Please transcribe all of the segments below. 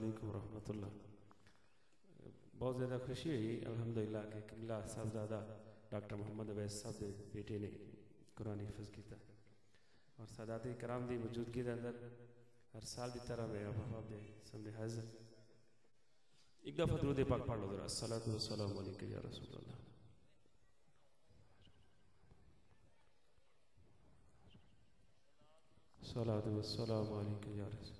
अलैक्म वरहमतुल्लाह बहुत ज़्यादा खुशी हुई अल्हम्दुलिल्लाह के किबला साहबजादा डॉक्टर मोहम्मद अवैस साहब के बेटे ने कुरान हिफज किया और सादात कराम की मौजूदगी के अंदर हर साल की तरह मैं अब दे सामने हाजिर एक दफ़ा दरूद पाक पढ़ लो जरा। सलात वसलाम या रसूल अल्लाह सलात वसलाम या रसूल।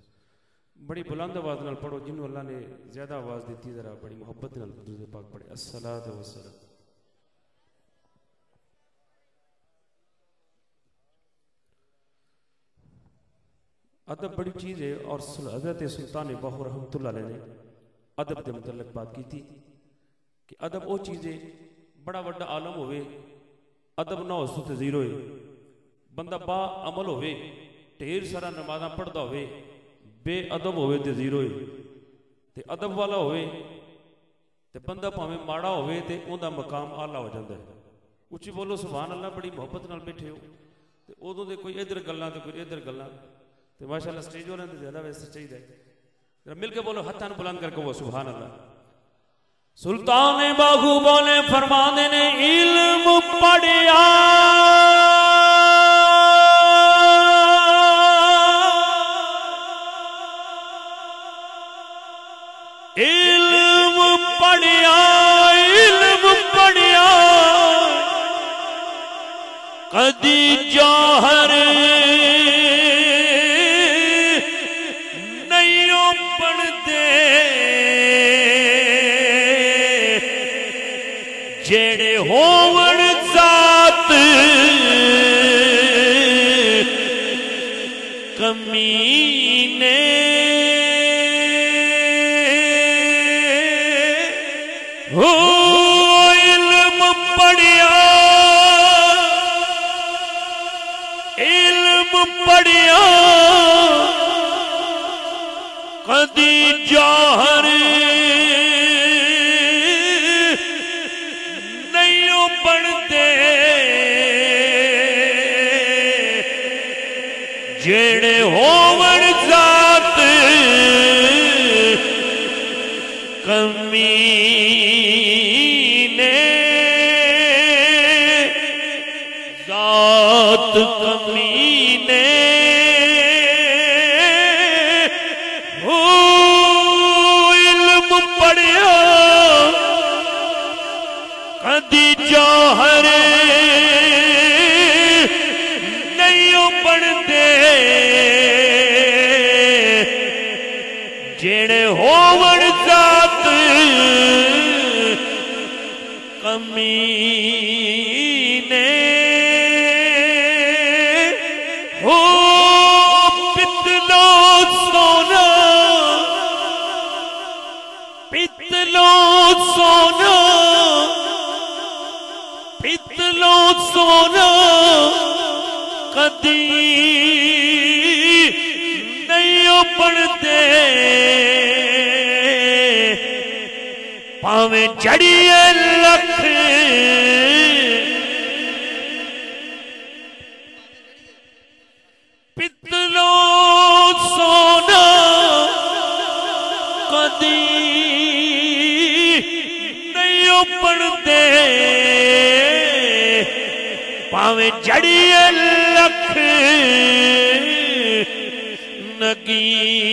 बड़ी बुलंद आवाज़ नाल पढ़ो, जिन्हों अल्लाह ने ज़्यादा आवाज़ दी जरा बड़ी मुहब्बत दरूद पाक पढ़े। अस्सलात वसलाम अदब बड़ी चीज़ है, और हज़रत सुल्तान बाहू रहमतुल्लाह ने अदब के मुतलक बात की थी कि अदब वो चीज़ है बड़ा बड़ा आलम होवे अदब ना हो तो ज़ीरो है बंदा बा अमल होवे ढेर सारा नमाजा पढ़ता होवे बेअदब होवे तो ज़ीरो है ते अदब वाला होवे ते बंदा भावें माड़ा होवे ते उनका मकाम आला हो जाता है उच्ची बोलो सुबहान अल्लाह बड़ी मुहब्बत नाल बैठे हो ते उदों दे कोई इधर गल्लां ते कोई इधर गल्लां तो माशाल्लाह स्टेज वाले तो ज़्यादा वैसे चाहिए मिलके बोलो हत्था बुलंद करके वो सुबहान अल्लाह सुल्तान बाहू बोले फरमाने ने, इल्म पढ़िया। इल्म पढ़िया इल्म पढ़िया। कदी जौहर हो इल्म इल्म पढ़िया। कदी जौहर नहीं पढ़ते जेड़े होवन कमीने पढ़ते जेड़े होवन जात कमीने हो पितलो सोना पितलो सोना पितलो सोना कदी नहीं पढ़ते भावे जड़िए लख। पितलो सोना कदी नहीं पढ़ते भावे जड़िए लख नगीने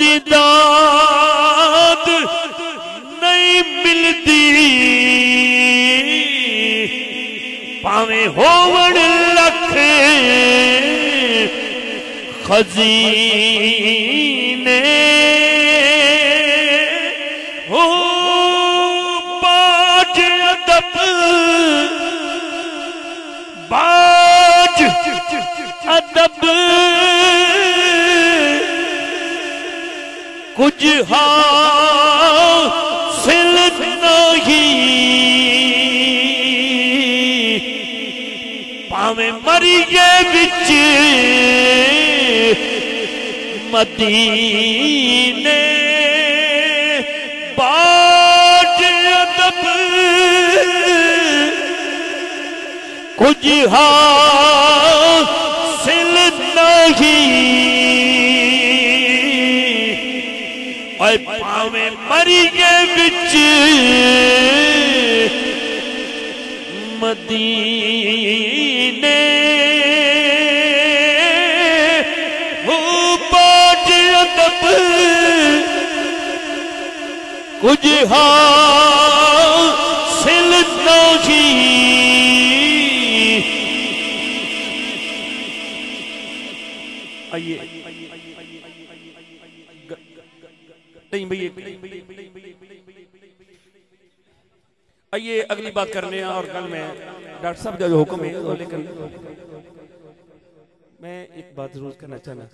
कदी दाद नहीं मिलती। भावे होवन लख खजीने। हो बाज अदब बाज अदब। कुछ हासिल नहीं। भावे मरिए बिच मदीने। बाज अदब। कुछ हासिल नहीं। मरिए बिच मदीने वो बाज अदब कुछ हासिल आइए अगली बात करने हैं और कल मैं डॉक्टर साहब का जो हुक्म है वो लेकर मैं एक बात ज़रूर करना चाहना।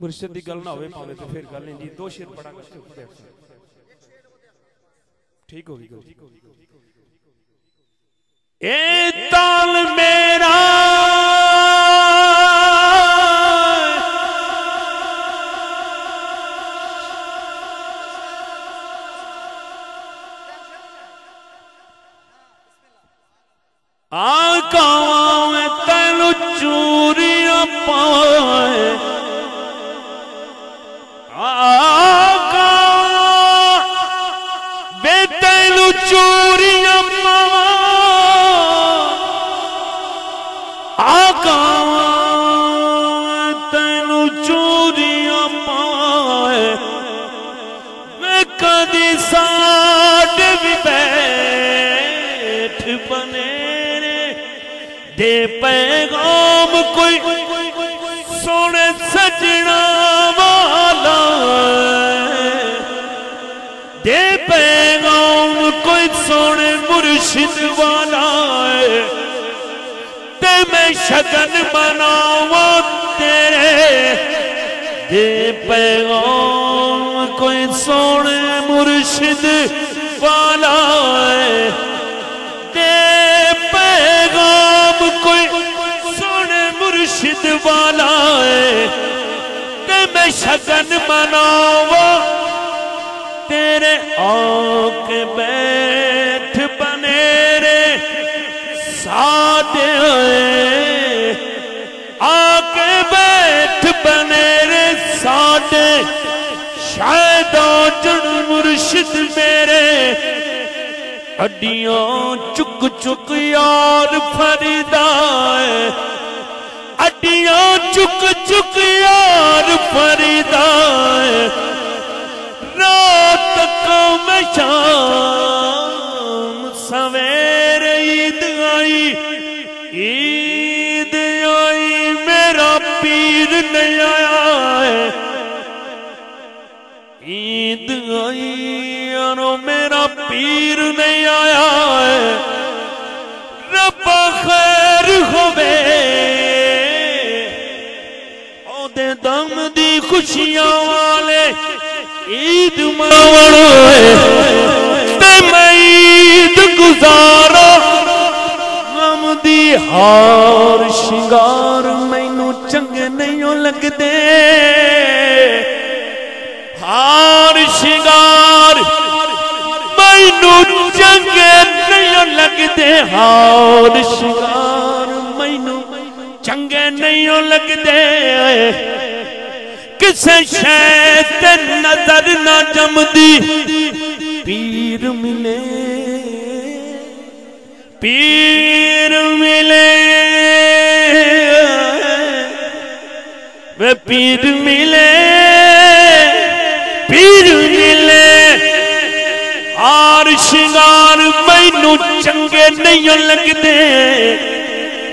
मुर्शिद की गल ना हो पावे तो फिर गल नहीं जी, दो शेर पढ़ा ठीक होगी गल। ए ताल मेरा आकावां तेन चूरिया पाए। आका वे तेन चूरियाँ दे पैगाम कोई सोने सजना वाला दे पैगाम कोई सोने मुर्शिद वाला ते मैं शगन बनावा तेरे। दे पैगाम कोई सोने मुर्शिद वाला मुर्शिद वाला है ते मैं शगन मनावा। तेरे आके बैठ बने रे, सादे आके बैठ बने रे, सादे। शायद जन मुर्शिद मेरे। अड्डियाँ चुक चुक यार फरीदा अड्डियाँ चुक चुक यार फरीदा रात को मैं शाम, सवेरे ईद आई। ईद आई, मेरा पीर नहीं आया है। ईद आई यारो मेरा पीर नहीं आया है। रब खैर होवे। दम दी खुशियाँ वाले ईद मनावण ते ईद गुजारा। गम दी हार शिंगार मैनू चंगे नहीं लगदे। हार शिंगार मैनू चंगे नहीं लगते हार शिंगार मैनू चंगे नहीं लगते किसे शैत नज़र ना जमदी? पीर मिले। पीर मिले। वे पीर मिले। पीर मिले। हार शिंगार मैनू चंगे नहीं लगते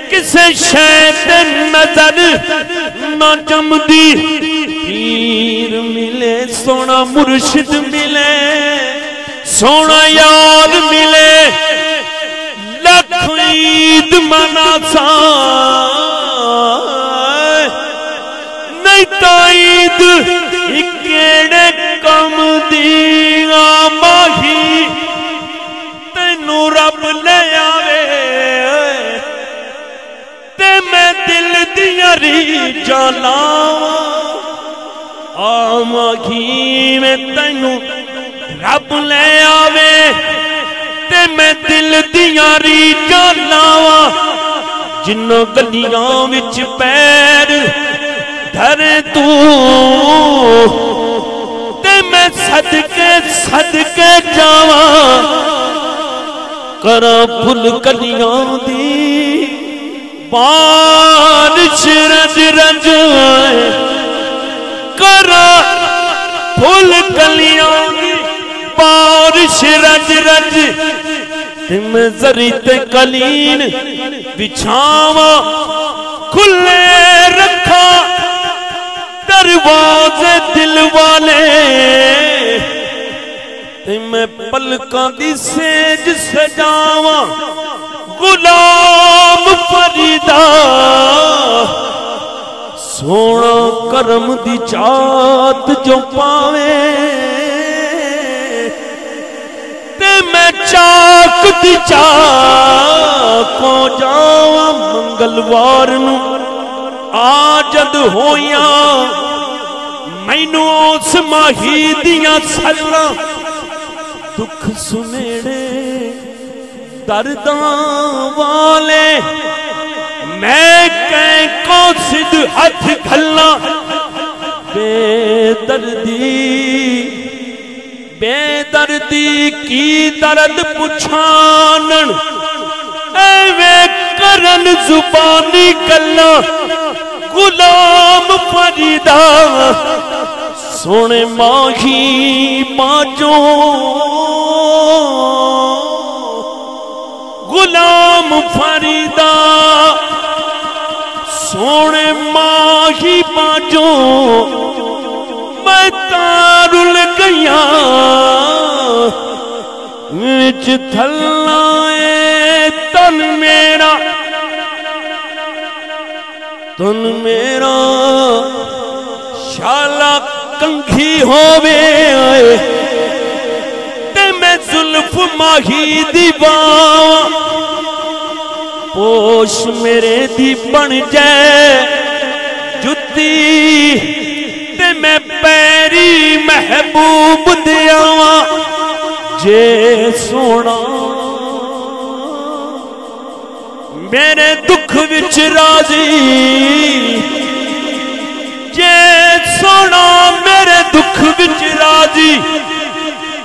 किसे शैत नज़र ना जमदी? पीर मिले, सोना मुर्शिद मिले, सोना यार मिले, लख ईद मना सा नहीं तो ईद केड़े कम दिया माही, तेनू रब ले आवे। ते मैं दिल दिया रीजा लावा। तेनू रब ले आवे, ते मैं दिल दिया रीजा लावा। जिन्हों गलियाँ विच पैर धरे तू, ते मैं सदके सदके जावा। करा फुल कलियाँ दी बारिश रज रज बारिश रज रज मैं जरी ते कलीन बिछावा खुले रखा दरवाजे दिल वाले ते मैं पलकां दी सेज सजावा गुलाम फरीदा सोना करम दी चात जो पावे मैं चाक दी चाको जावा मंगलवार नू। आ जद होया मैनू उस माही दिया सल्ला दुख सुनेड़े दर्दां वाले, मैं कै को सिद्ध हथ घल्ला बेदर्दी बेदर्दी की दर्द पुछानन। एवे करन जुबानी गल्ला, गुलाम फरीदा। सोने माही बाजो गुलाम फरीदा। सोने माही बाजो मैं तारुल गया। विच थल्लाए तन मेरा तन मेरा शाला कंघी होवे आए ते मैं जुल्फ माही दीवावा पोश मेरे दी बन जाए जुत्ती ते मैं पैरी महबूब दियावा जे सोना। मेरे दुख विच राज़ी। जे सोना मेरे दुख विच राज़ी,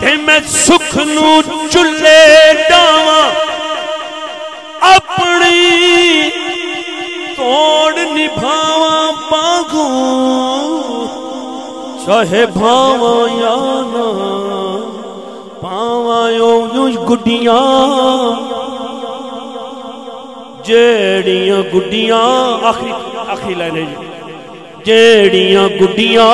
ते मैं सुख नू चुल्ले डावा। अपनी तोड़ निभावा बागू चाहे भावा या ना। पावा यो गुड्डियाँ। जेड़ियाँ गुड्डियाँ आखिरी आखिरी लाइन है जी। जेड़ियाँ गुड्डियाँ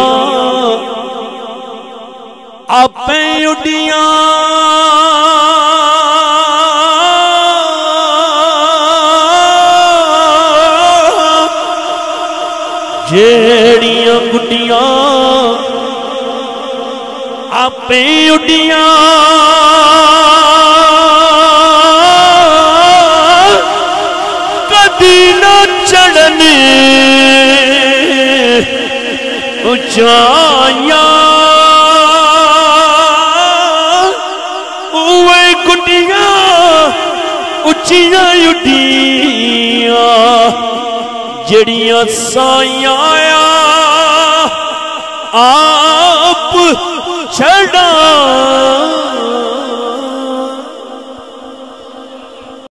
आपे उड्डियाँ कदी न चढ़न उचाइया उवे गुड्डियाँ उचियाँ उड्डियाँ जड़ियाँ साइया 钱儿